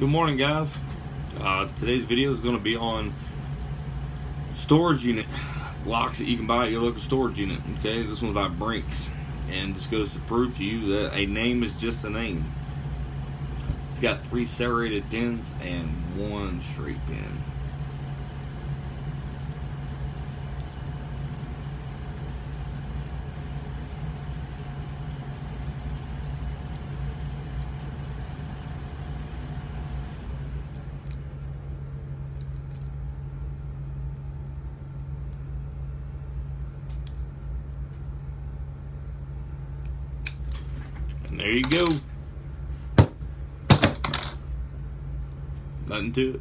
Good morning, guys. Uh, today's video is going to be on storage unit locks that you can buy at your local storage unit. Okay, this one's by Brinks, and this goes to prove to you that a name is just a name. It's got three serrated pins and one straight pin. And there you go. Nothing to it.